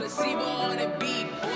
placebo on a beat.